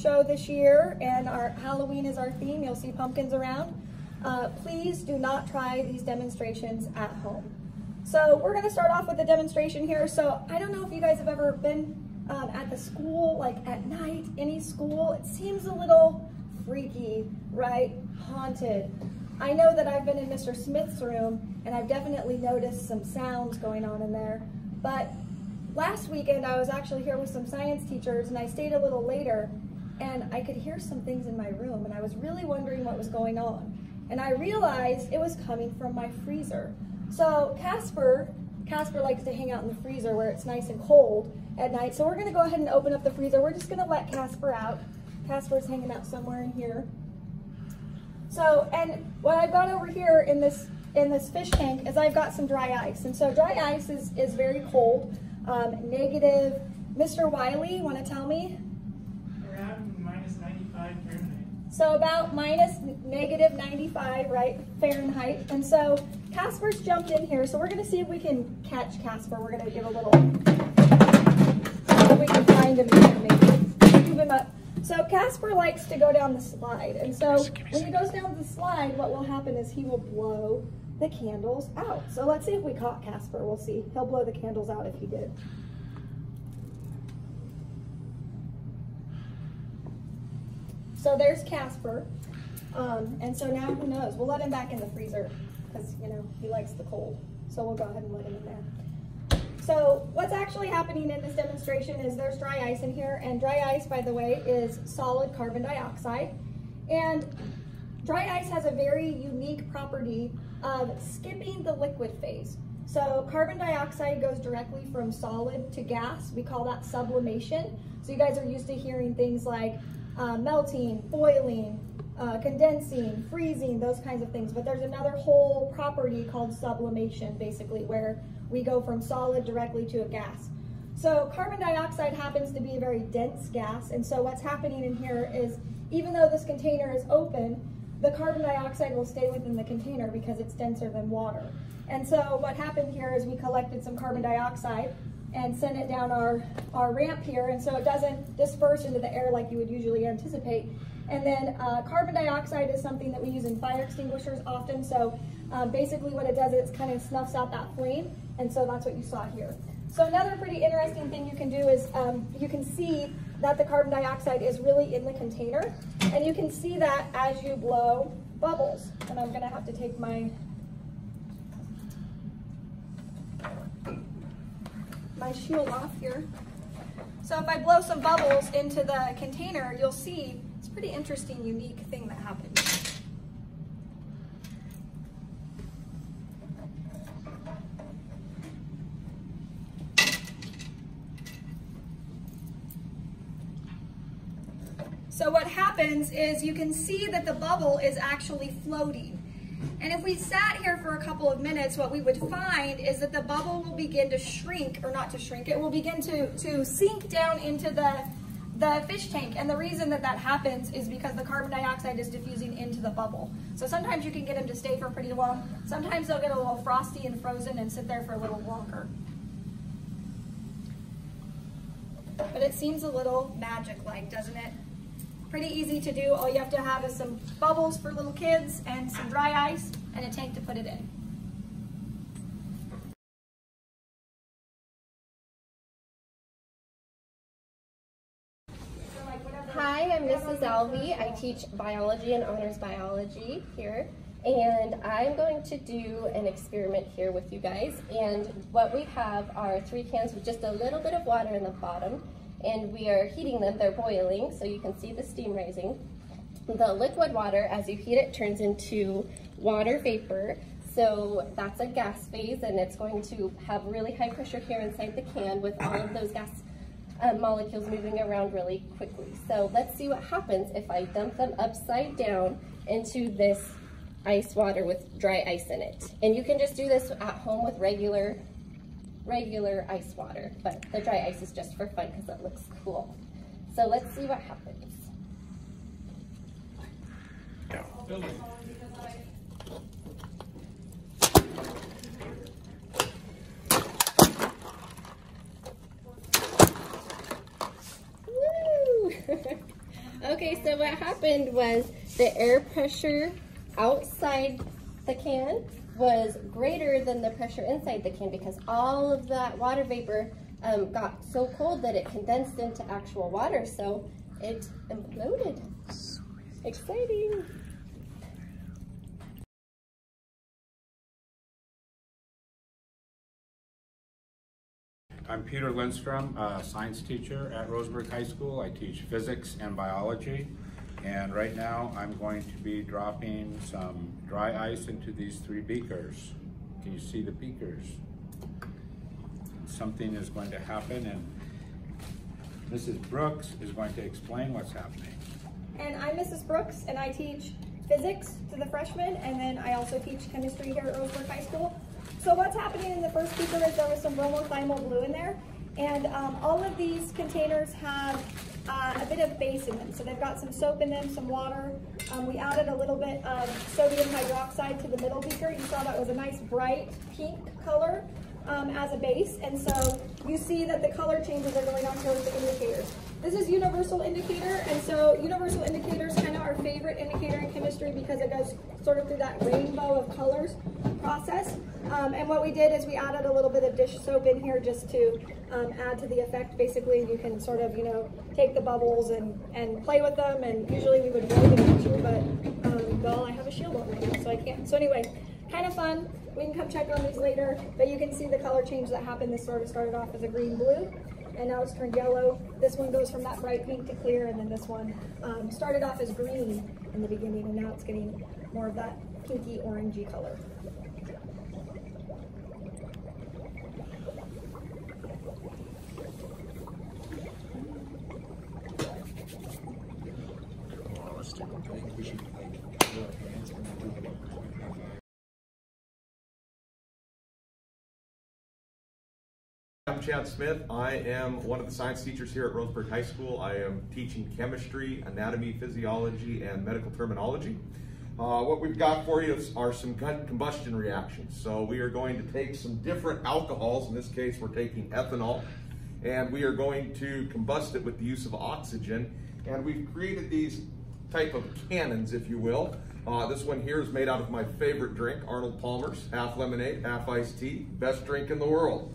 show this year. And our Halloween is our theme. You'll see pumpkins around. Uh, please do not try these demonstrations at home. So we're gonna start off with a demonstration here. So I don't know if you guys have ever been um, at the school, like at night, any school. It seems a little freaky, right? Haunted. I know that I've been in Mr. Smith's room and I've definitely noticed some sounds going on in there. But last weekend I was actually here with some science teachers and I stayed a little later and I could hear some things in my room and I was really wondering what was going on. And I realized it was coming from my freezer. So Casper, Casper likes to hang out in the freezer where it's nice and cold at night. So we're gonna go ahead and open up the freezer. We're just gonna let Casper out. Casper's hanging out somewhere in here. So, and what I've got over here in this in this fish tank is I've got some dry ice. And so dry ice is, is very cold, um, negative. Mr. Wiley, want to tell me? Around minus 95 Fahrenheit. So about minus negative 95, right, Fahrenheit. And so Casper's jumped in here. So we're going to see if we can catch Casper. We're going to give a little, if we can find him here, maybe. Move him up. So Casper likes to go down the slide. And so when he goes down the slide, what will happen is he will blow the candles out. So let's see if we caught Casper. We'll see. He'll blow the candles out if he did. So there's Casper. Um, and so now who knows? We'll let him back in the freezer because, you know, he likes the cold. So we'll go ahead and let him in there. So what's actually happening in this demonstration is there's dry ice in here. And dry ice, by the way, is solid carbon dioxide. And dry ice has a very unique property of skipping the liquid phase. So carbon dioxide goes directly from solid to gas. We call that sublimation. So you guys are used to hearing things like uh, melting, boiling, uh, condensing, freezing, those kinds of things. But there's another whole property called sublimation, basically, where we go from solid directly to a gas. So carbon dioxide happens to be a very dense gas. And so what's happening in here is even though this container is open, the carbon dioxide will stay within the container because it's denser than water. And so what happened here is we collected some carbon dioxide and send it down our, our ramp here, and so it doesn't disperse into the air like you would usually anticipate. And then uh, carbon dioxide is something that we use in fire extinguishers often, so um, basically what it does is it kind of snuffs out that flame, and so that's what you saw here. So another pretty interesting thing you can do is um, you can see that the carbon dioxide is really in the container, and you can see that as you blow bubbles. And I'm gonna have to take my my shield off here. So if I blow some bubbles into the container, you'll see it's a pretty interesting, unique thing that happens. So what happens is you can see that the bubble is actually floating. And if we sat here for a couple of minutes, what we would find is that the bubble will begin to shrink, or not to shrink, it will begin to, to sink down into the, the fish tank. And the reason that that happens is because the carbon dioxide is diffusing into the bubble. So sometimes you can get them to stay for pretty long. Sometimes they'll get a little frosty and frozen and sit there for a little longer. But it seems a little magic-like, doesn't it? Pretty easy to do. All you have to have is some bubbles for little kids and some dry ice and a tank to put it in. Hi, I'm Mrs. Alvey. I teach biology and honors biology here. And I'm going to do an experiment here with you guys. And what we have are three cans with just a little bit of water in the bottom. And we are heating them, they're boiling, so you can see the steam rising. The liquid water, as you heat it, turns into water vapor. So that's a gas phase, and it's going to have really high pressure here inside the can with all of those gas uh, molecules moving around really quickly. So let's see what happens if I dump them upside down into this ice water with dry ice in it. And you can just do this at home with regular, regular ice water, but the dry ice is just for fun because it looks cool. So let's see what happens. Woo! Okay, so what happened was the air pressure outside the can was greater than the pressure inside the can because all of that water vapor um, got so cold that it condensed into actual water. So it imploded. Exciting. I'm Peter Lindstrom, a science teacher at Roseburg High School. I teach physics and biology. And right now, I'm going to be dropping some dry ice into these three beakers. Can you see the beakers? Something is going to happen and Mrs. Brooks is going to explain what's happening. And I'm Mrs. Brooks, and I teach physics to the freshmen, and then I also teach chemistry here at Roseburg High School. So what's happening in the first beaker is there was some bromothymol blue in there, and um, all of these containers have uh, a bit of base in them. So they've got some soap in them, some water. Um, we added a little bit of sodium hydroxide to the middle beaker. You saw that was a nice bright pink color um, as a base. And so you see that the color changes are going on with the indicators. This is universal indicator, and so universal indicator is kind of our favorite indicator in chemistry because it goes sort of through that rainbow of colors process. Um, and what we did is we added a little bit of dish soap in here just to um, add to the effect. Basically, you can sort of, you know, take the bubbles and, and play with them, and usually we would wave them you, but, um, well, I have a shield on right so I can't. So anyway, kind of fun. We can come check on these later, but you can see the color change that happened. This sort of started off as a green-blue, and now it's turned yellow. This one goes from that bright pink to clear, and then this one um, started off as green in the beginning, and now it's getting more of that pinky orangey color. I'm Chad Smith. I am one of the science teachers here at Roseburg High School. I am teaching chemistry, anatomy, physiology, and medical terminology. Uh, what we've got for you are some combustion reactions. So we are going to take some different alcohols. In this case, we're taking ethanol, and we are going to combust it with the use of oxygen. And we've created these type of cannons, if you will. Uh, this one here is made out of my favorite drink, Arnold Palmer's, half lemonade, half iced tea, best drink in the world.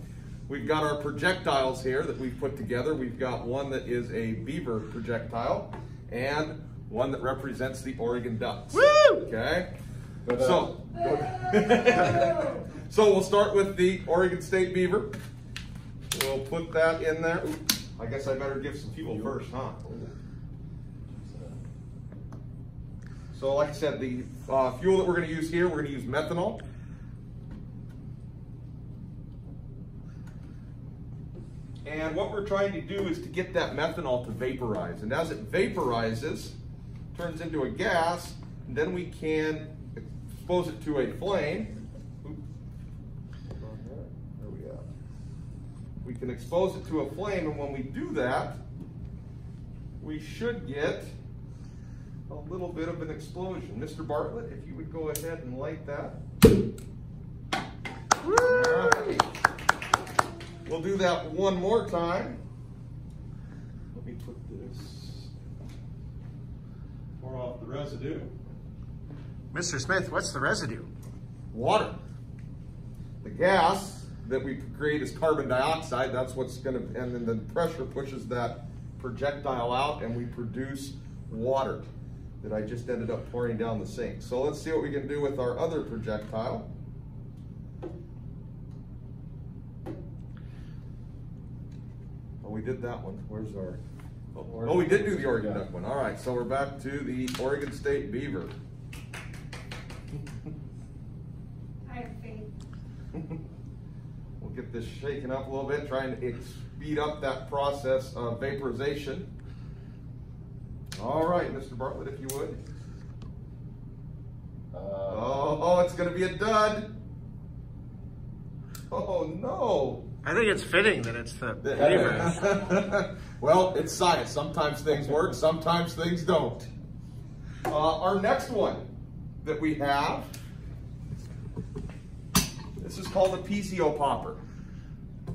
We've got our projectiles here that we've put together. We've got one that is a beaver projectile and one that represents the Oregon Ducks. Woo! Okay? So, so we'll start with the Oregon State Beaver. We'll put that in there. Ooh, I guess I better give some fuel first, huh? So like I said, the uh, fuel that we're gonna use here, we're gonna use methanol. And what we're trying to do is to get that methanol to vaporize. And as it vaporizes, turns into a gas, and then we can expose it to a flame. There we go. We can expose it to a flame, and when we do that, we should get a little bit of an explosion. Mr. Bartlett, if you would go ahead and light that. Alright. We'll do that one more time. Let me put this, pour off the residue. Mr. Smith, what's the residue? Water. The gas that we create is carbon dioxide. That's what's gonna, and then the pressure pushes that projectile out and we produce water that I just ended up pouring down the sink. So let's see what we can do with our other projectile. Oh, we did that one. Where's our? Oh, oh, we did do the Oregon Duck one. All right, so we're back to the Oregon State Beaver. I have faith. We'll get this shaken up a little bit, trying to speed up that process of vaporization. All right, Mr. Bartlett, if you would. Uh, oh, oh, it's gonna be a dud. Oh, no. I think it's fitting that it's the well, it's science. Sometimes things work, sometimes things don't. Uh, our next one that we have, this is called a PCO popper.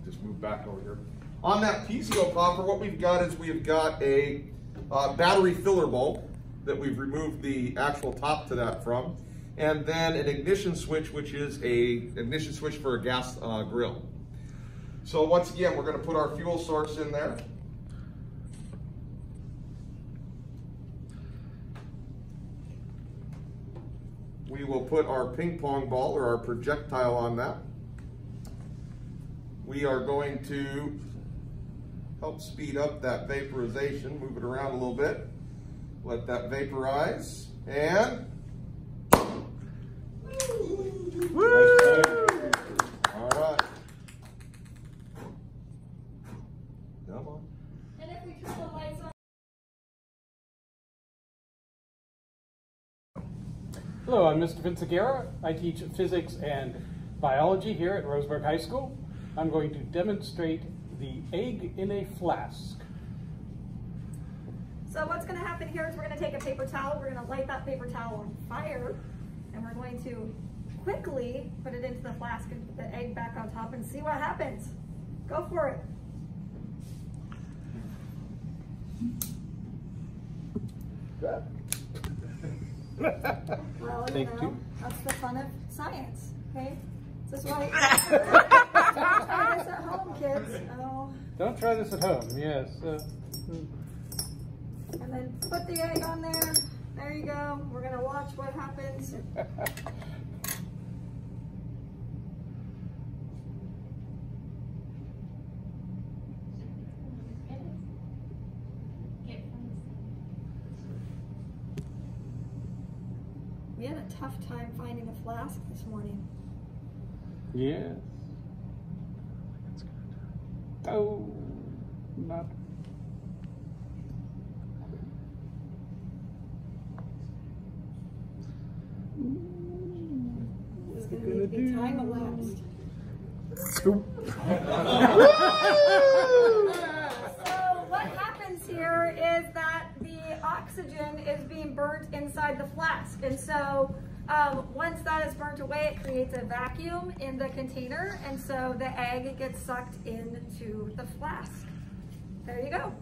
Just move back over here. On that PCO popper, what we've got is we've got a uh, battery filler bulb that we've removed the actual top to that from, and then an ignition switch, which is a ignition switch for a gas uh, grill. So once again, we're gonna put our fuel source in there. We will put our ping pong ball or our projectile on that. We are going to help speed up that vaporization, move it around a little bit. Let that vaporize and all right. Come on. And if we turn the lights on. Hello, I'm Mr. Vince Aguirre. I teach physics and biology here at Roseburg High School. I'm going to demonstrate the egg in a flask. So what's gonna happen here is we're gonna take a paper towel, we're gonna light that paper towel on fire, and we're going to quickly put it into the flask and put the egg back on top and see what happens. Go for it. Well, you know, two. that's the fun of science, okay? This is why, don't try this at home, kids. Oh, Don't try this at home, yes. Uh, and then put the egg on there. There you go. We're gonna watch what happens. We had a tough time finding a flask this morning. yes. Oh, oh not. It's gonna be time elapsed. So what happens here is that the oxygen is being burnt inside the flask. And so um, once that is burnt away, it creates a vacuum in the container. And so the egg gets sucked into the flask. There you go.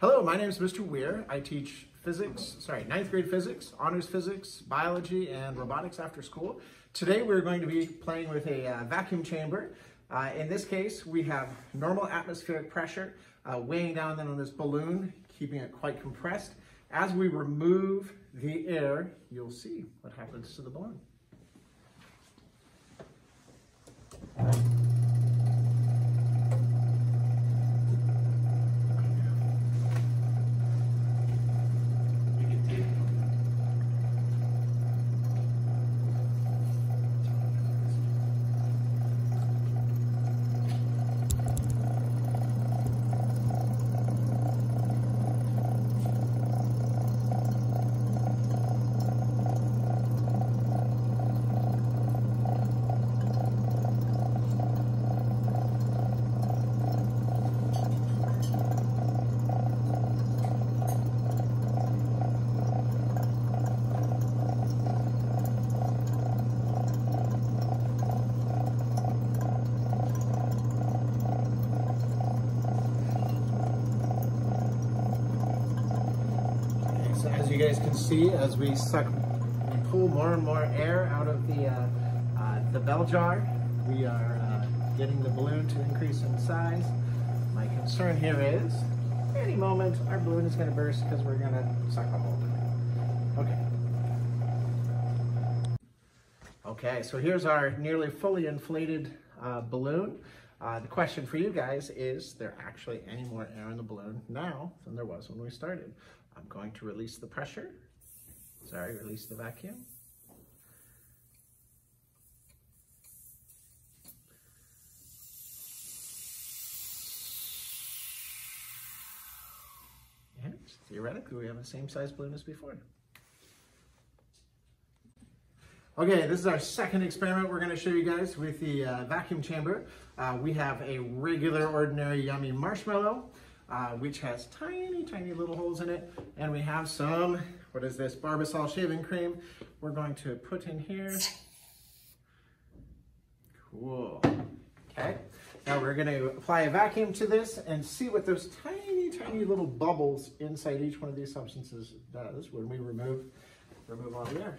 Hello, my name is Mr. Weir. I teach physics, sorry, ninth grade physics, honors physics, biology, and robotics after school. Today we're going to be playing with a uh, vacuum chamber. Uh, in this case, we have normal atmospheric pressure uh, weighing down then on this balloon, keeping it quite compressed. As we remove the air, you'll see what happens to the balloon. Okay, So as you guys can see, as we suck, we pull more and more air out of the, uh, uh, the bell jar, we are uh, getting the balloon to increase in size. My concern here is, any moment, our balloon is gonna burst because we're gonna suck a hole. Okay. Okay, so here's our nearly fully inflated uh, balloon. Uh, the question for you guys is there actually any more air in the balloon now than there was when we started? I'm going to release the pressure. Sorry, release the vacuum. And theoretically, we have the same size balloon as before. Okay, this is our second experiment we're going to show you guys with the uh, vacuum chamber. Uh, we have a regular, ordinary, yummy marshmallow, uh, which has tiny, tiny little holes in it. And we have some, what is this, Barbasol shaving cream. We're going to put in here. Cool. Okay. Now we're going to apply a vacuum to this and see what those tiny, tiny little bubbles inside each one of these substances does when we remove, remove all the air.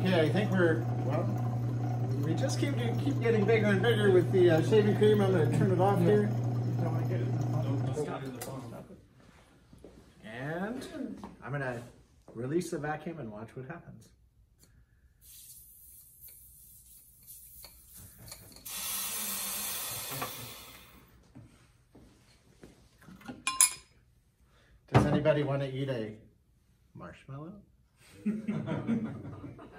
Okay, I think we're, well, we just keep, keep getting bigger and bigger with the uh, shaving cream. I'm going to turn it off here. And I'm going to release the vacuum and watch what happens. Does anybody want to eat a marshmallow?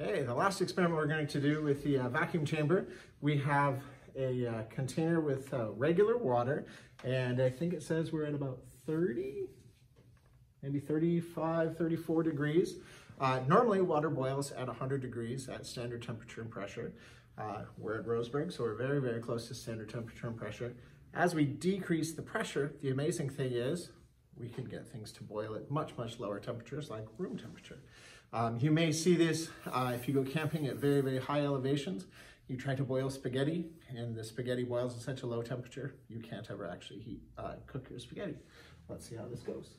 Okay, the last experiment we're going to do with the uh, vacuum chamber, we have a uh, container with uh, regular water, and I think it says we're at about 30, maybe 35, 34 degrees. Uh, normally water boils at 100 degrees at standard temperature and pressure. Uh, we're at Roseburg, so we're very, very close to standard temperature and pressure. As we decrease the pressure, the amazing thing is we can get things to boil at much, much lower temperatures like room temperature. Um, you may see this uh, if you go camping at very, very high elevations. You try to boil spaghetti and the spaghetti boils at such a low temperature, you can't ever actually heat, uh, cook your spaghetti. Let's see how this goes.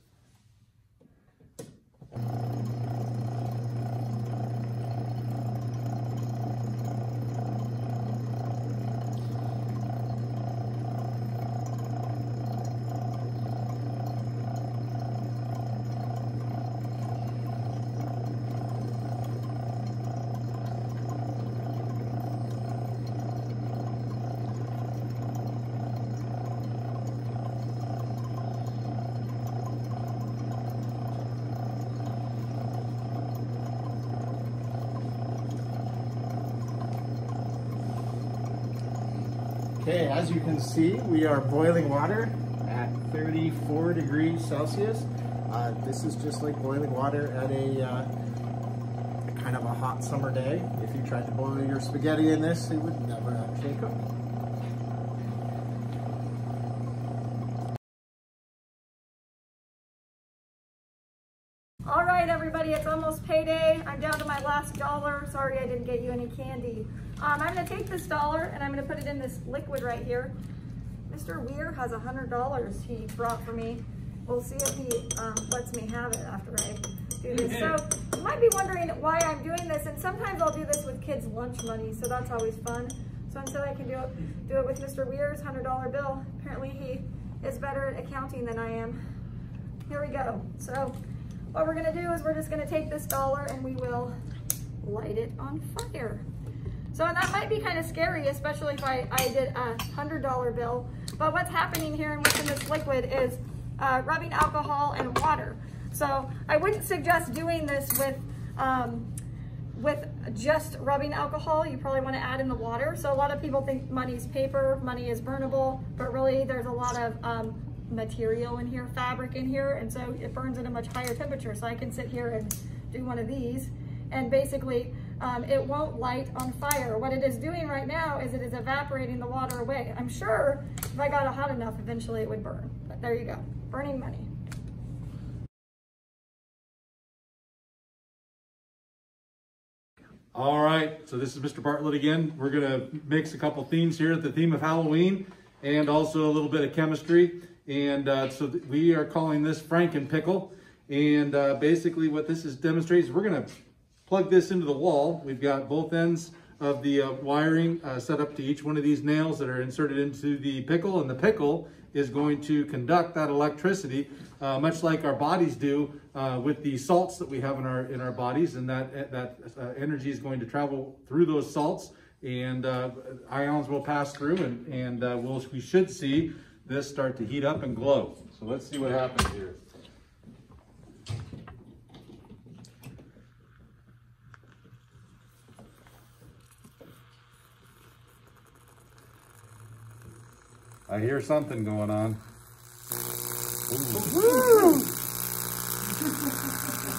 Okay, as you can see, we are boiling water at 34 degrees Celsius. Uh, this is just like boiling water at a uh, kind of a hot summer day. If you tried to boil your spaghetti in this, it would never actually cook. All right, everybody, it's almost payday. I'm down to my last Sorry I didn't get you any candy. Um, I'm gonna take this dollar and I'm gonna put it in this liquid right here. Mr. Weir has a hundred dollars he brought for me. We'll see if he um, lets me have it after I do this. So you might be wondering why I'm doing this, and sometimes I'll do this with kids' lunch money, so that's always fun. So instead I can do it, do it with Mr. Weir's hundred dollar bill. Apparently he is better at accounting than I am. Here we go. So what we're gonna do is we're just gonna take this dollar and we will light it on fire. So that might be kind of scary, especially if I, I did a hundred dollar bill. But what's happening here and what's in this liquid is uh, rubbing alcohol and water. So I wouldn't suggest doing this with um, with just rubbing alcohol. You probably want to add in the water. So a lot of people think money is paper, money is burnable, but really there's a lot of um, material in here, fabric in here, and so it burns at a much higher temperature. So I can sit here and do one of these, and basically um, it won't light on fire. What it is doing right now is it is evaporating the water away. I'm sure if I got it hot enough, eventually it would burn. But there you go, burning money. All right, so this is Mr. Bartlett again. We're gonna mix a couple themes here, the theme of Halloween and also a little bit of chemistry. And uh, so we are calling this Franken Pickle. And uh, basically what this is demonstrates, we're gonna plug this into the wall. We've got both ends of the uh, wiring uh, set up to each one of these nails that are inserted into the pickle. And the pickle is going to conduct that electricity, uh, much like our bodies do uh, with the salts that we have in our in our bodies. And that, that uh, energy is going to travel through those salts and uh, ions will pass through and, and uh, we'll, we should see this start to heat up and glow. So let's see what happens here. I hear something going on.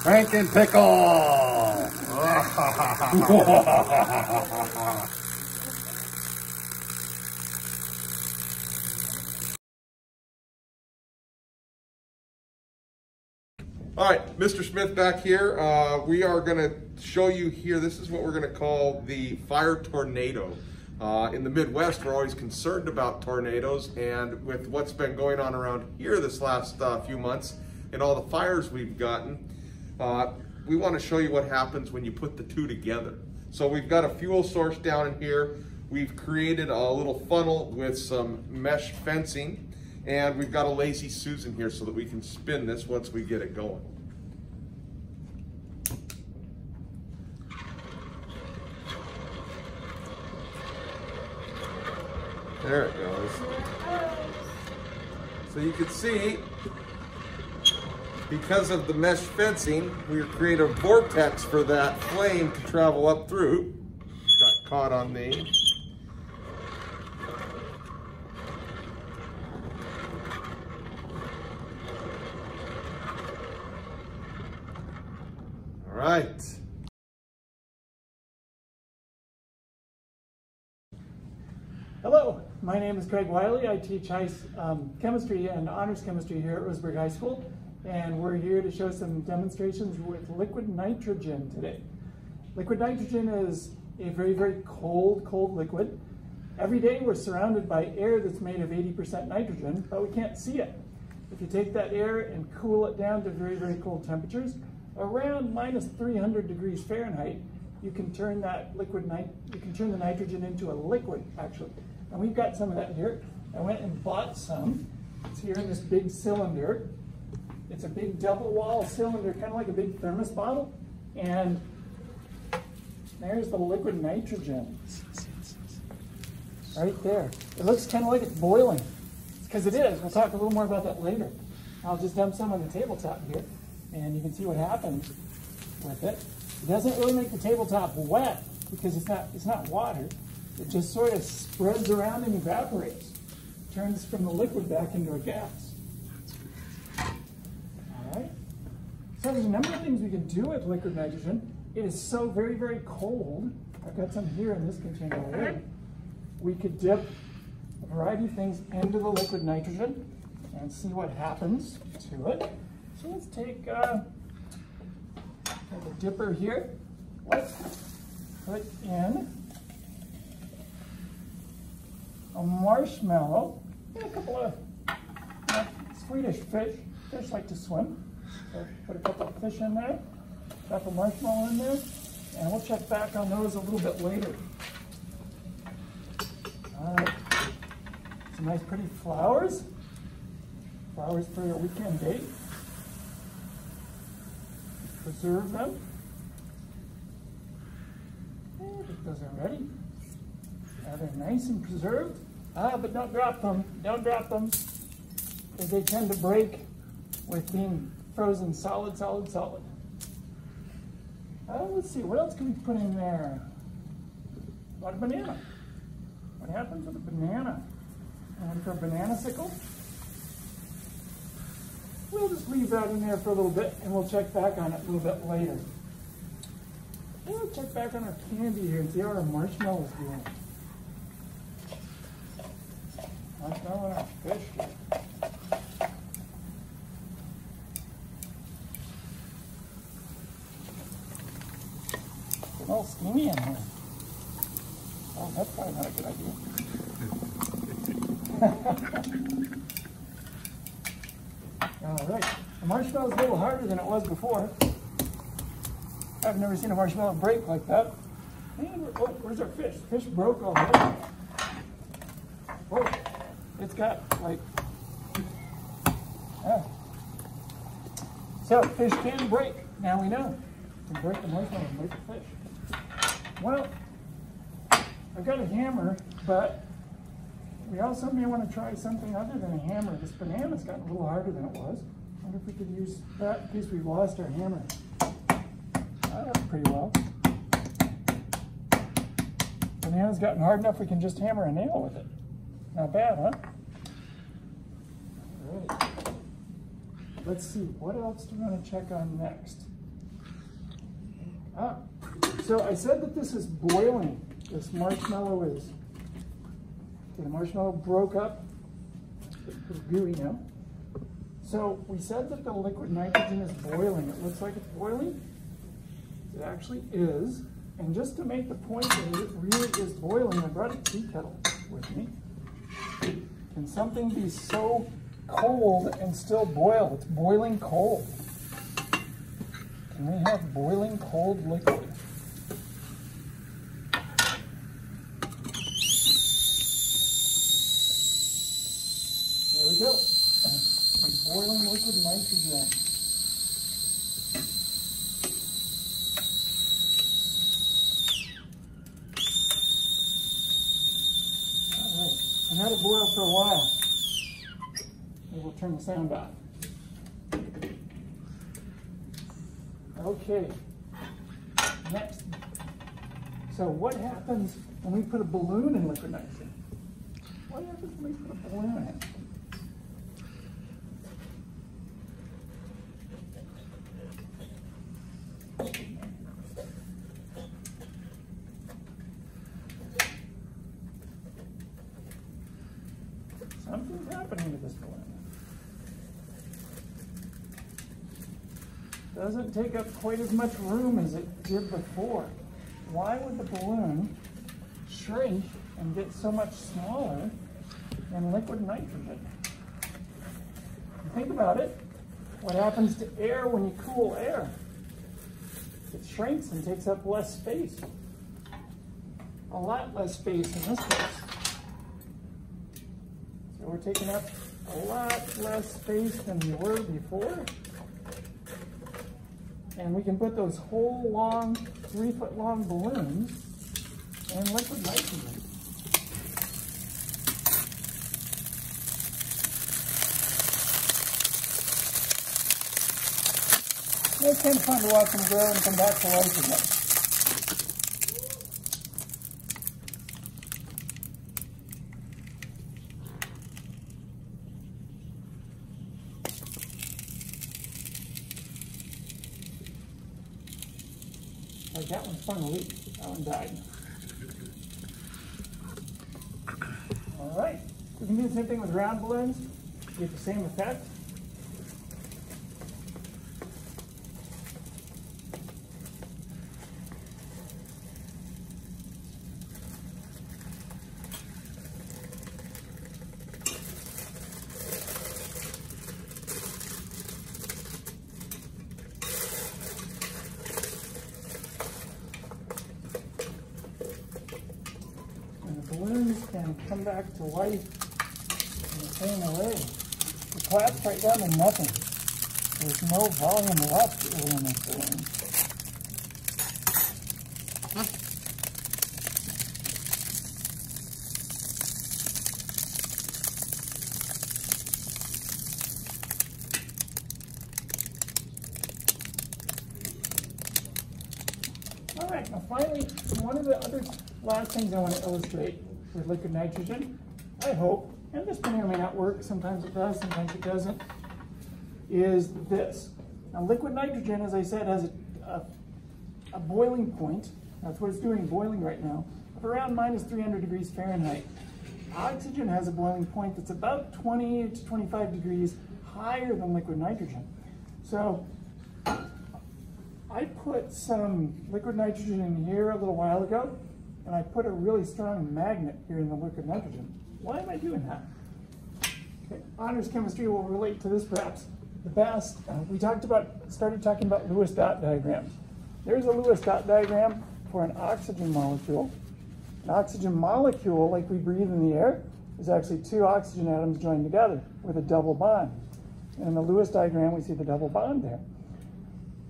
Franken pickle! All right, Mr. Smith back here. Uh, we are going to show you here. This is what we're going to call the fire tornado. Uh, in the Midwest, we're always concerned about tornadoes, and with what's been going on around here this last uh, few months and all the fires we've gotten, uh, we want to show you what happens when you put the two together. So we've got a fuel source down in here. We've created a little funnel with some mesh fencing, and we've got a Lazy Susan here so that we can spin this once we get it going. There it goes. So you can see, because of the mesh fencing, we create a vortex for that flame to travel up through. Got caught on me. All right. Hello, my name is Craig Wiley. I teach high, um, chemistry and honors chemistry here at Roseburg High School, and we're here to show some demonstrations with liquid nitrogen today. Liquid nitrogen is a very, very cold, cold liquid. Every day we're surrounded by air that's made of 80% nitrogen, but we can't see it. If you take that air and cool it down to very, very cold temperatures, around minus 300 degrees Fahrenheit, you can turn that liquid you can turn the nitrogen into a liquid actually. And we've got some of that here. I went and bought some. It's here in this big cylinder. It's a big double wall cylinder, kind of like a big thermos bottle. And there's the liquid nitrogen. Right there. It looks kind of like it's boiling. Because it is. We'll talk a little more about that later. I'll just dump some on the tabletop here. And you can see what happens with it. It doesn't really make the tabletop wet because it's not, it's not water. It just sort of spreads around and evaporates. Turns from the liquid back into a gas. All right. So there's a number of things we can do with liquid nitrogen. It is so very, very cold. I've got some here in this container already. We could dip a variety of things into the liquid nitrogen and see what happens to it. So let's take uh, the dipper here. Let's put in a marshmallow and a couple of uh, Swedish fish. Fish like to swim. So put a couple of fish in there, drop a marshmallow in there, and we'll check back on those a little bit later. All right. Some nice pretty flowers. Flowers for your weekend date. Preserve them. And those are ready. Now they're nice and preserved. Ah, but don't drop them. Don't drop them. Because they tend to break with being frozen solid, solid, solid. Uh, let's see, what else can we put in there? What a banana. What happens with a banana? And for a banana sickle? We'll just leave that in there for a little bit and we'll check back on it a little bit later. We'll check back on our candy here and see how our marshmallows doing. Marshmallow and our fish here. Oh, steamy in here. Oh, that's probably not a good idea. All right. The marshmallow's a little harder than it was before. I've never seen a marshmallow break like that. Oh, where's our fish? Fish broke already. It's got like, ah. So fish can break, now we know. Can break the and break the fish. Well, I've got a hammer, but we also may want to try something other than a hammer. This banana's gotten a little harder than it was. I wonder if we could use that in case we've lost our hammer. That worked pretty well. Banana's gotten hard enough we can just hammer a nail with it. Not bad, huh? All right. Let's see, what else do we want to check on next? Ah, so I said that this is boiling. This marshmallow is. Okay, the marshmallow broke up. It's gooey now. So we said that the liquid nitrogen is boiling. It looks like it's boiling. It actually is. And just to make the point that it really is boiling, I brought a tea kettle with me. Can something be so cold and still boil? It's boiling cold. Can we have boiling cold liquid? There we go. Boiling liquid nitrogen. All right, and let it boil for a while. Turn the sound off. Okay. Next. So what happens when we put a balloon in liquid nitrogen? What happens when we put a balloon in? Something's happening to this balloon. Doesn't take up quite as much room as it did before. Why would the balloon shrink and get so much smaller in liquid nitrogen? Think about it. What happens to air when you cool air? It shrinks and takes up less space. A lot less space in this case. So we're taking up a lot less space than we were before. And we can put those whole long, three foot long balloons in liquid nitrogen. It's kind of fun to watch them grow and come back to life again. Like that one's fun to leave. That one died. All right. We can do the same thing with round balloons. Get the same effect. And the balloons can come back to life in the same way. It collapsed right down to nothing. There's no volume left in this balloon. All right, now finally, one of the other last things I want to illustrate with liquid nitrogen, I hope, and this may or may not work, sometimes it does, sometimes it doesn't, is this. Now liquid nitrogen, as I said, has a, a, a boiling point, that's what it's doing, boiling right now, of around minus 300 degrees Fahrenheit. Oxygen has a boiling point that's about 20 to 25 degrees higher than liquid nitrogen. So I put some liquid nitrogen in here a little while ago, and I put a really strong magnet here in the liquid nitrogen. Why am I doing that? Okay. Honors chemistry will relate to this perhaps the best. Uh, we talked about, started talking about Lewis dot diagrams. There's a Lewis dot diagram for an oxygen molecule. An oxygen molecule, like we breathe in the air, is actually two oxygen atoms joined together with a double bond. And in the Lewis diagram, we see the double bond there.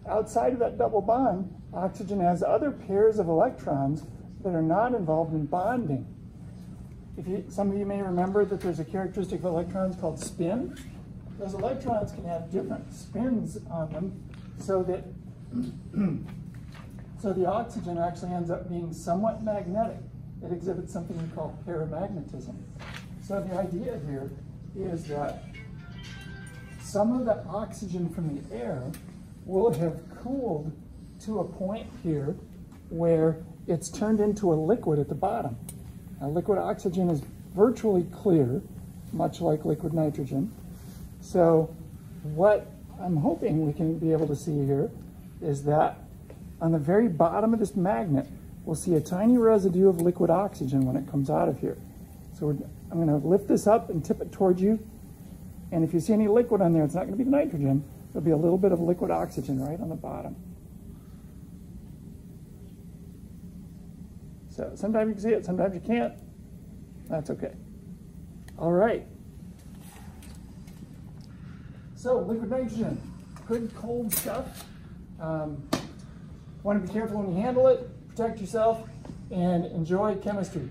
Outside of that double bond, oxygen has other pairs of electrons that are not involved in bonding. If you, some of you may remember that there's a characteristic of electrons called spin. Those electrons can have different spins on them so that so the oxygen actually ends up being somewhat magnetic. It exhibits something we call paramagnetism. So the idea here is that some of the oxygen from the air will have cooled to a point here where it's turned into a liquid at the bottom. Now, liquid oxygen is virtually clear, much like liquid nitrogen. So what I'm hoping we can be able to see here is that on the very bottom of this magnet, we'll see a tiny residue of liquid oxygen when it comes out of here. So I'm going to lift this up and tip it towards you. And if you see any liquid on there, it's not going to be the nitrogen. There'll be a little bit of liquid oxygen right on the bottom. So sometimes you can see it, sometimes you can't. That's okay. All right. So liquid nitrogen, good cold stuff. Um, want to be careful when you handle it, protect yourself, and enjoy chemistry.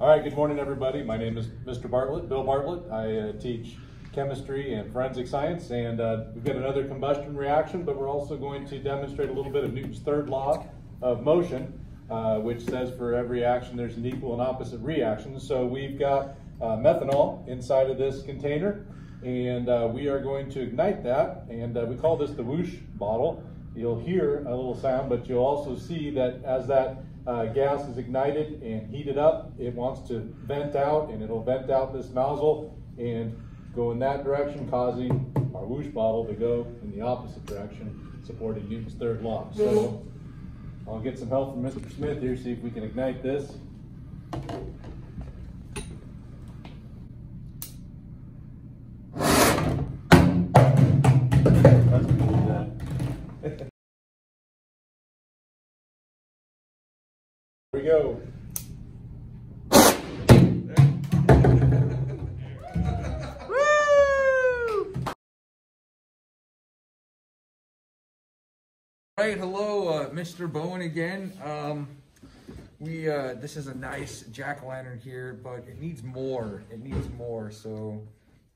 All right, good morning, everybody. My name is Mr. Bartlett, Bill Bartlett. I uh, teach chemistry and forensic science, and uh, we've got another combustion reaction, but we're also going to demonstrate a little bit of Newton's third law of motion, uh, which says for every action there's an equal and opposite reaction. So we've got uh, methanol inside of this container, and uh, we are going to ignite that, and uh, we call this the whoosh bottle. You'll hear a little sound, but you'll also see that as that uh, gas is ignited and heated up, it wants to vent out and it'll vent out this nozzle and go in that direction, causing our whoosh bottle to go in the opposite direction, supporting Newton's third law. So I'll get some help from Mr. Smith here, see if we can ignite this. Here we go. All right, hello, Mr. Bowen again. Um, we uh, this is a nice jack o' lantern here, but it needs more. It needs more. So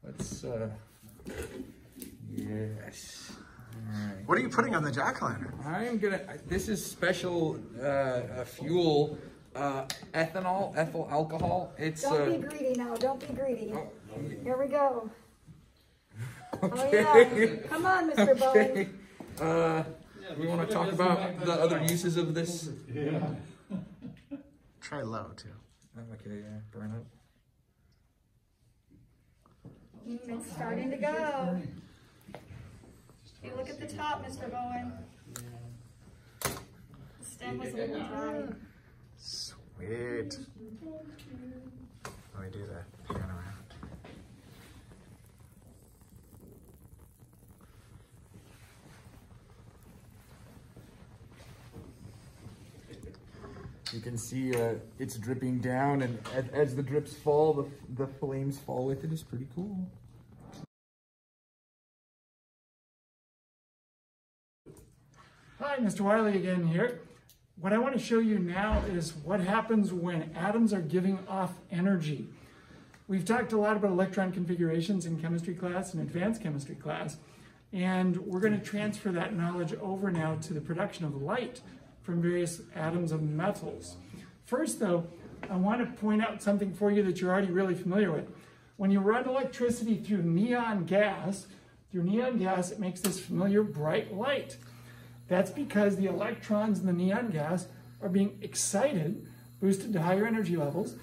let's. Uh, yes. All right. What are you putting on the jack-o'-lantern? I am gonna. This is special uh, uh, fuel, uh, ethanol, ethyl alcohol. It's. Don't uh, be greedy now. Don't be greedy. oh, Here we go. Oh okay. yeah. Come on, Mr. Bowen. okay. Uh, we want to talk about the other uses of this. Yeah. Try low, too. Okay, yeah, burn up. Mm, It's starting to go. Hey, look at the top, Mr. Bowen. The stem was a little dry. Sweet. Let me do the You can see uh, it's dripping down, and as, as the drips fall, the, the flames fall with it. It's pretty cool. Hi, Mr. Wiley again here. What I want to show you now is what happens when atoms are giving off energy. We've talked a lot about electron configurations in chemistry class and advanced chemistry class, and we're going to transfer that knowledge over now to the production of light from various atoms of metals. First, though, I want to point out something for you that you're already really familiar with. When you run electricity through neon gas, through neon gas, it makes this familiar bright light. That's because the electrons in the neon gas are being excited, boosted to higher energy levels.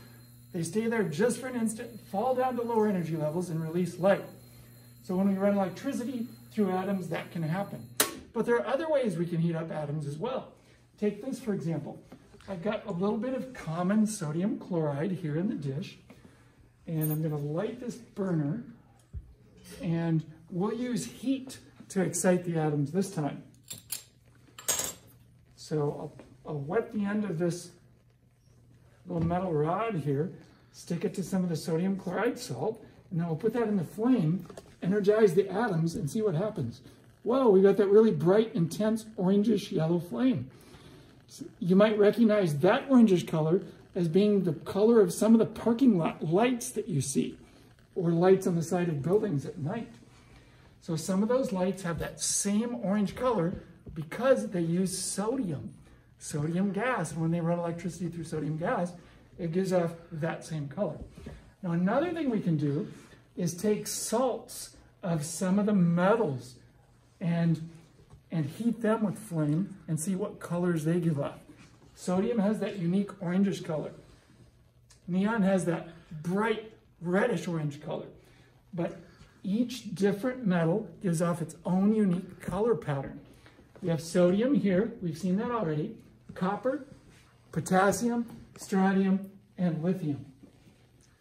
They stay there just for an instant, fall down to lower energy levels, and release light. So when we run electricity through atoms, that can happen. But there are other ways we can heat up atoms as well. Take this, for example. I've got a little bit of common sodium chloride here in the dish, and I'm going to light this burner, and we'll use heat to excite the atoms this time. So I'll, I'll wet the end of this little metal rod here, stick it to some of the sodium chloride salt, and then we'll put that in the flame, energize the atoms, and see what happens. Whoa, we got that really bright, intense, orangish yellow flame. You might recognize that orangish color as being the color of some of the parking lot lights that you see, or lights on the side of buildings at night. So some of those lights have that same orange color because they use sodium, sodium gas. And when they run electricity through sodium gas, it gives off that same color. Now, another thing we can do is take salts of some of the metals and, and heat them with flame and see what colors they give off. Sodium has that unique orangish color. Neon has that bright reddish orange color. But each different metal gives off its own unique color pattern. We have sodium here, we've seen that already, copper, potassium, strontium, and lithium.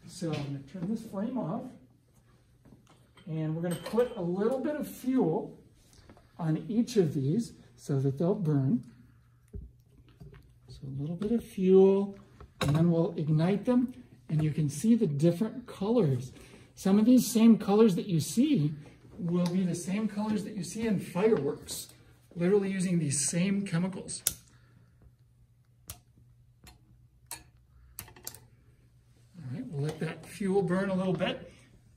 So I'm to turn this flame off, and we're going to put a little bit of fuel on each of these so that they'll burn. So a little bit of fuel, and then we'll ignite them, and you can see the different colors. Some of these same colors that you see will be the same colors that you see in fireworks, literally using these same chemicals. All right, we'll let that fuel burn a little bit,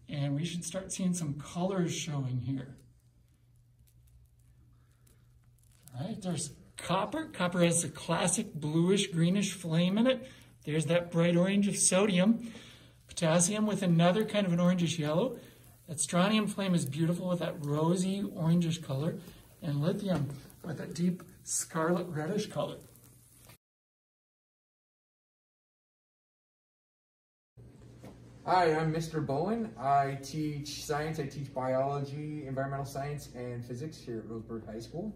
and we should start seeing some colors showing here. There's copper. Copper has a classic bluish greenish flame in it. There's that bright orange of sodium. Potassium with another kind of an orangish yellow. That strontium flame is beautiful with that rosy orangish color. And lithium with that deep scarlet reddish color. Hi, I'm Mr. Bowen. I teach science. I teach biology, environmental science, and physics here at Roseburg High School.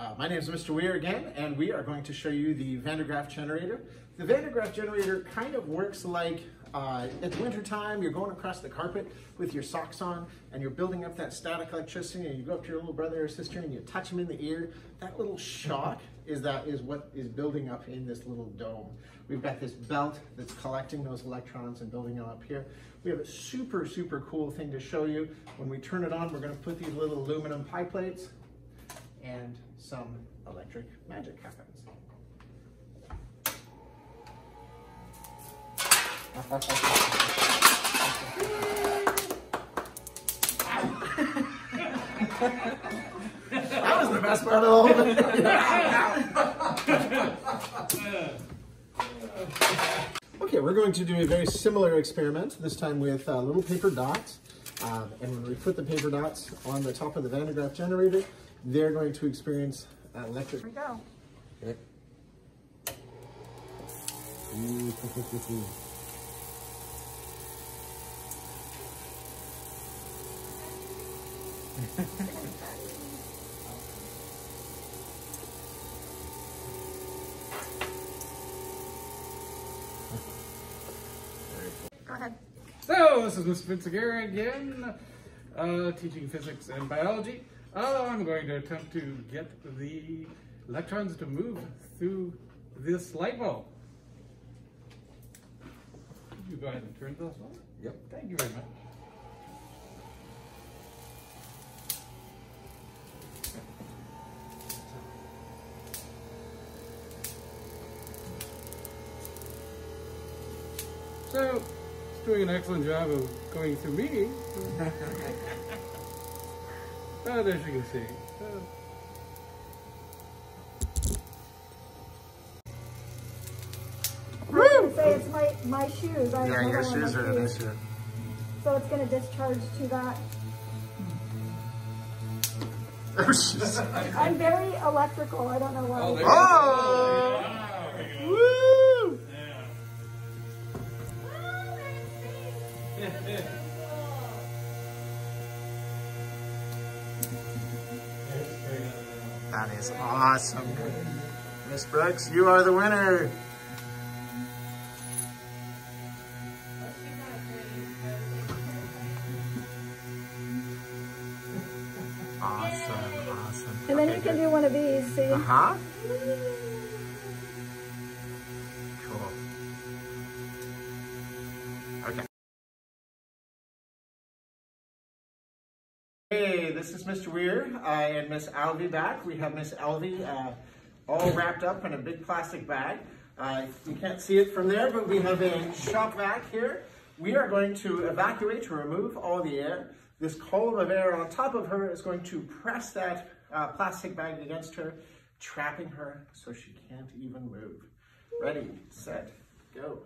Uh, my name is Mr. Weir again, and we are going to show you the Van de Graaff generator. The Van de Graaff generator kind of works like uh, it's winter time, you're going across the carpet with your socks on, and you're building up that static electricity, and you go up to your little brother or sister and you touch them in the ear. That little shock is that is what is building up in this little dome. We've got this belt that's collecting those electrons and building them up here. We have a super, super cool thing to show you. When we turn it on, we're gonna put these little aluminum pie plates and some electric magic happens. that was the best part of the whole thing. okay, we're going to do a very similar experiment, this time with uh, little paper dots. Um, and when we put the paper dots on the top of the Van de Graaff generator, they're going to experience uh, electric. Here we go. Okay. Go ahead. So, this is Mr. Vincegara again, uh, teaching physics and biology. Uh, I'm going to attempt to get the electrons to move through this light bulb. You go ahead and turn this on. Yep. Thank you very much. So, it's doing an excellent job of going through me. oh, there you can see. Oh. I was say it's my, my shoes. I Yeah, your shoes are my this year. So it's gonna discharge to that. Oh, I'm very electrical. I don't know why. Oh, Oh! Woo! That is awesome. Miss Brooks, you are the winner. Awesome, awesome. And then Okay, you can good. do one of these, see? Uh-huh. This is Mr. Weir uh, and Miss Alvey back. We have Miss Alvey uh, all wrapped up in a big plastic bag. Uh, you can't see it from there, but we have a shop vac here. We are going to evacuate to remove all the air. This column of air on top of her is going to press that uh, plastic bag against her, trapping her so she can't even move. Ready, set, go.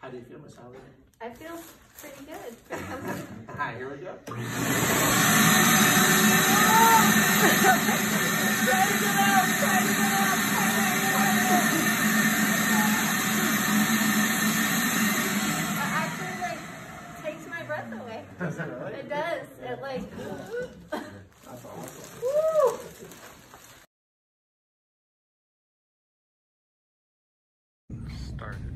How do you feel, Miss Alvey? I feel pretty good. Pretty comfortable. Hi, here we go. It actually like takes my breath away. Does it really? It does. It like That's awesome. Started.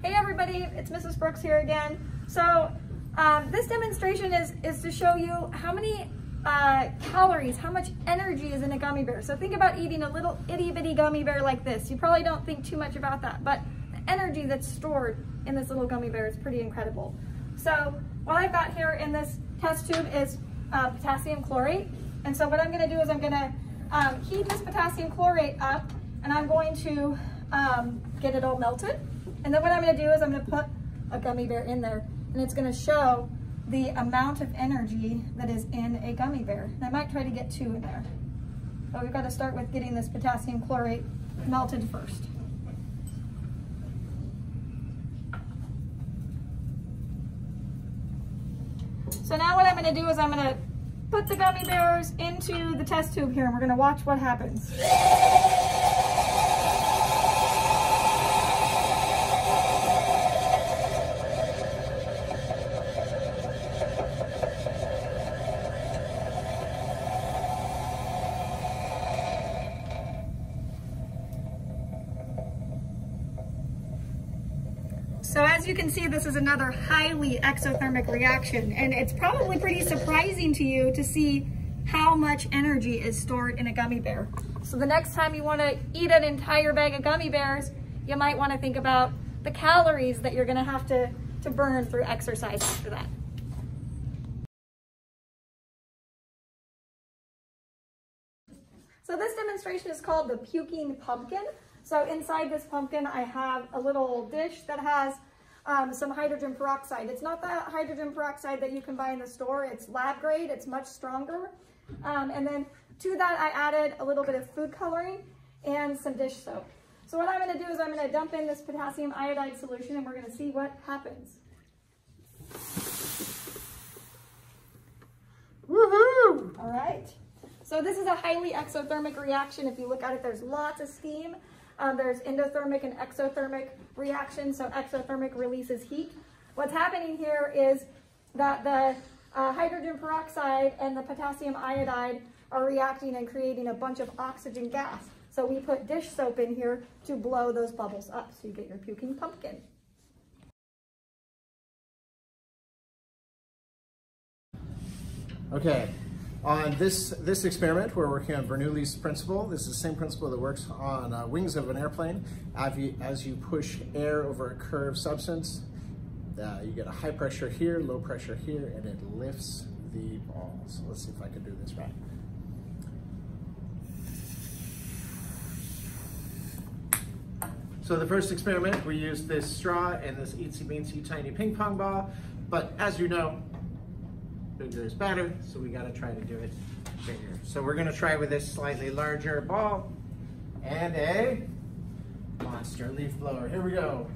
Hey everybody, it's Mrs. Brooks here again. So um, this demonstration is, is to show you how many uh, calories, how much energy is in a gummy bear. So think about eating a little itty bitty gummy bear like this. You probably don't think too much about that, but the energy that's stored in this little gummy bear is pretty incredible. So what I've got here in this test tube is uh, potassium chlorate. And so what I'm gonna do is I'm gonna um, heat this potassium chlorate up and I'm going to um, get it all melted. And then what I'm gonna do is I'm gonna put a gummy bear in there and it's gonna show the amount of energy that is in a gummy bear. And I might try to get two in there. But we've gotta start with getting this potassium chlorate melted first. So now what I'm gonna do is I'm gonna put the gummy bears into the test tube here and we're gonna watch what happens. So as you can see, this is another highly exothermic reaction, and it's probably pretty surprising to you to see how much energy is stored in a gummy bear. So the next time you wanna eat an entire bag of gummy bears, you might wanna think about the calories that you're gonna have to, to burn through exercise after that. So this demonstration is called the puking pumpkin. So inside this pumpkin, I have a little dish that has um, some hydrogen peroxide. It's not the hydrogen peroxide that you can buy in the store. It's lab grade. It's much stronger. Um, and then to that, I added a little bit of food coloring and some dish soap. So what I'm going to do is I'm going to dump in this potassium iodide solution and we're going to see what happens. Woohoo! All right. So this is a highly exothermic reaction. If you look at it, there's lots of steam. Um, there's endothermic and exothermic reactions, So exothermic releases heat. What's happening here is that the uh, hydrogen peroxide and the potassium iodide are reacting and creating a bunch of oxygen gas. So we put dish soap in here to blow those bubbles up so you get your puking pumpkin. Okay, on this, this experiment, we're working on Bernoulli's principle. This is the same principle that works on uh, wings of an airplane. As you, push air over a curved substance, uh, you get a high pressure here, low pressure here, and it lifts the ball. So let's see if I can do this right. So the first experiment, we used this straw and this itsy beansy tiny ping pong ball. But as you know, bigger is better, so we gotta try to do it bigger. So we're gonna try with this slightly larger ball and a monster leaf blower. Here we go.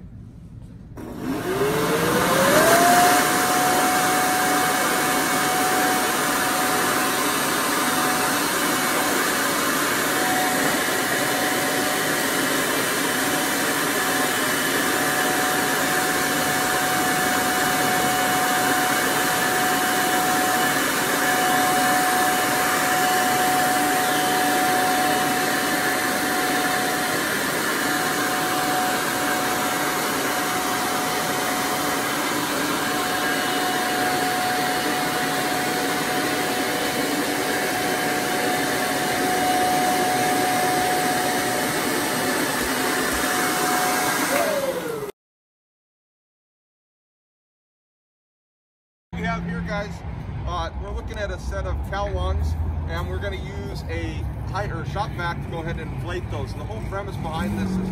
Guys, uh, we're looking at a set of cow lungs, and we're going to use a high or shop vac to go ahead and inflate those. And the whole premise behind this is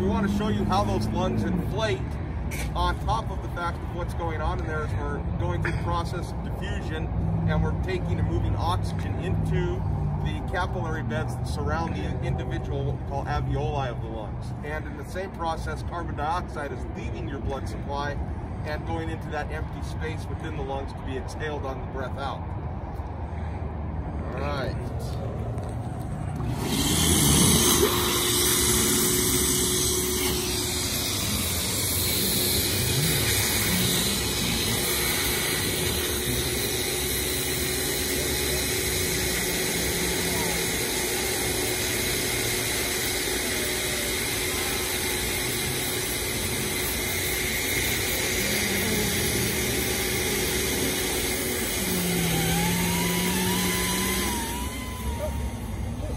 we want to show you how those lungs inflate on top of the fact of what's going on in there is we're going through the process of diffusion and we're taking and moving oxygen into the capillary beds that surround the individual what we call alveoli of the lungs. And in the same process, carbon dioxide is leaving your blood supply and going into that empty space within the lungs to be exhaled on the breath out. All right.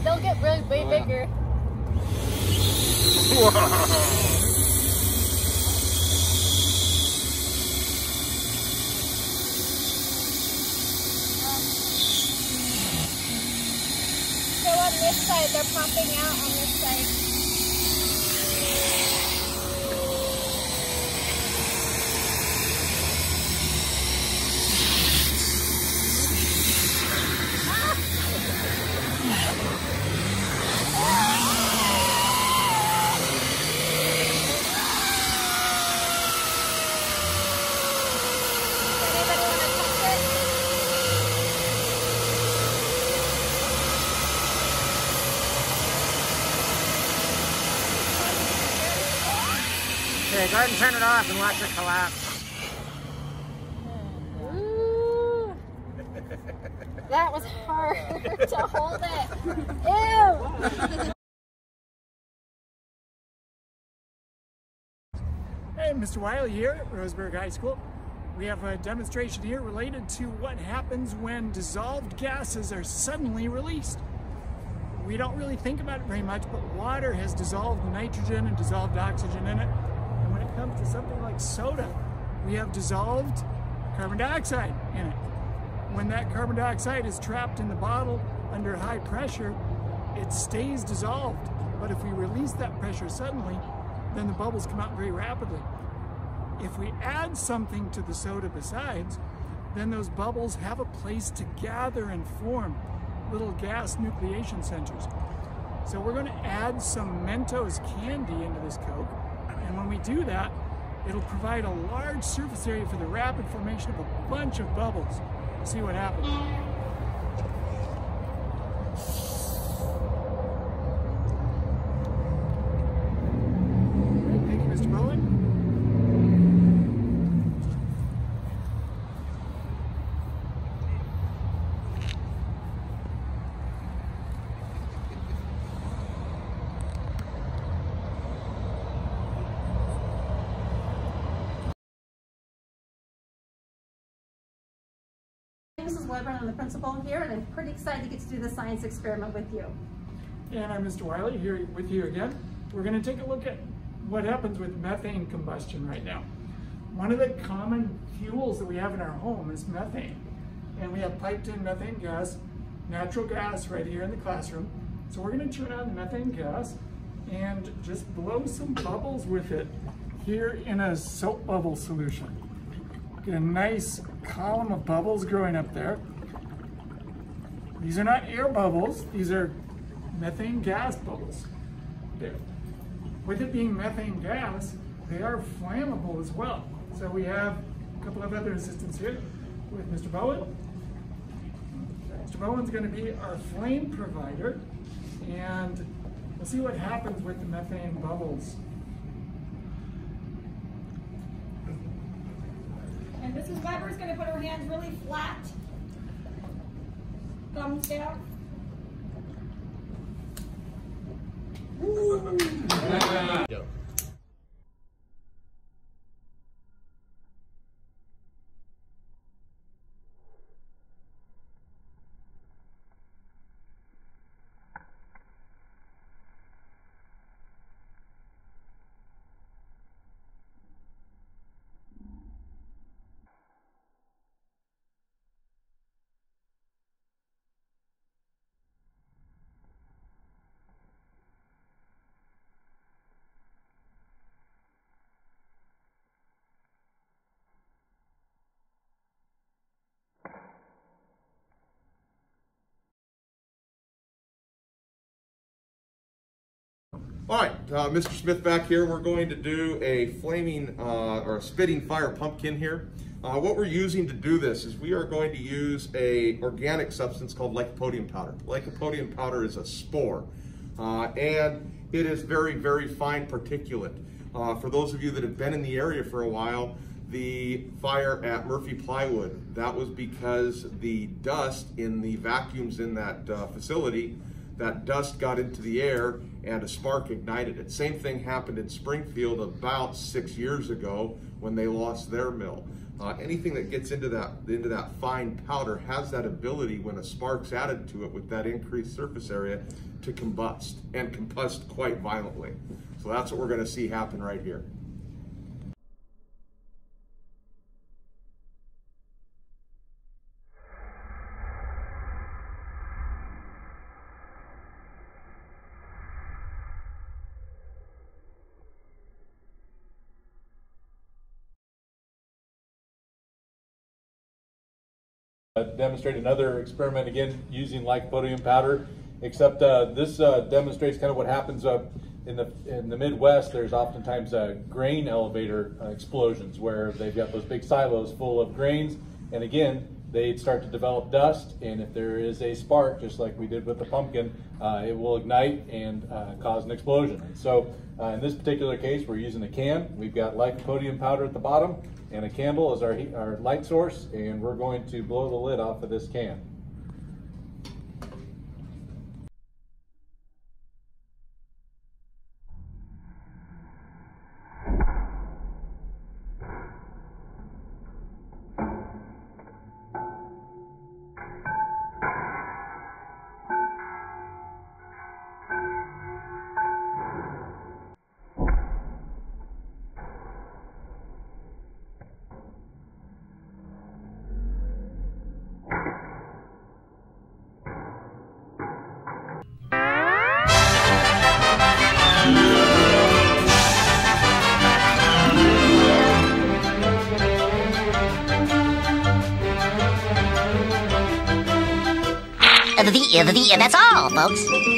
They'll get really way bigger. So on this side, they're popping out on this side. Anybody want to touch it? Okay, go ahead and turn it off and watch it collapse. Ooh. That was hard to hold it. Ew. Hey, Mr. Wiley here at Roseburg High School. We have a demonstration here related to what happens when dissolved gases are suddenly released. We don't really think about it very much, but water has dissolved nitrogen and dissolved oxygen in it. Comes to something like soda, we have dissolved carbon dioxide in it. When that carbon dioxide is trapped in the bottle under high pressure, it stays dissolved. But if we release that pressure suddenly, then the bubbles come out very rapidly. If we add something to the soda besides, then those bubbles have a place to gather and form little gas nucleation centers. So we're going to add some Mentos candy into this Coke, and when we do that, it'll provide a large surface area for the rapid formation of a bunch of bubbles. See what happens. Great, Thank you, Mr. Bowen. And I'm the principal here, and I'm pretty excited to get to do the science experiment with you. And I'm Mr. Wiley here with you again. We're going to take a look at what happens with methane combustion right now. One of the common fuels that we have in our home is methane. And we have piped in methane gas, natural gas right here in the classroom. So we're going to turn on the methane gas and just blow some bubbles with it here in a soap bubble solution. Get a nice column of bubbles growing up there. These are not air bubbles, these are methane gas bubbles. There. With it being methane gas, they are flammable as well. So we have a couple of other assistants here with Mr. Bowen. Mr. Bowen's going to be our flame provider, and we'll see what happens with the methane bubbles. Mrs. Weber is going to put her hands really flat, thumbs down. All right, uh, Mr. Smith back here. We're going to do a flaming uh, or a spitting fire pumpkin here. Uh, what we're using to do this is we are going to use a organic substance called lycopodium powder. Lycopodium powder is a spore, uh, and it is very, very fine particulate. Uh, for those of you that have been in the area for a while, the fire at Murphy Plywood, that was because the dust in the vacuums in that uh, facility, that dust got into the air and a spark ignited it. Same thing happened in Springfield about six years ago when they lost their mill. Uh, anything that gets into that into that fine powder has that ability when a spark's added to it with that increased surface area to combust and combust quite violently. So that's what we're going to see happen right here. Uh, demonstrate another experiment again using lycopodium powder, except uh, this uh, demonstrates kind of what happens uh, in the in the Midwest. There's oftentimes uh, grain elevator uh, explosions where they've got those big silos full of grains, and again they start to develop dust. And if there is a spark, just like we did with the pumpkin, it will ignite and cause an explosion. So in this particular case, we're using a can. We've got lycopodium powder at the bottom and a candle is our, heat, our light source, and we're going to blow the lid off of this can. The, the, that's all, folks.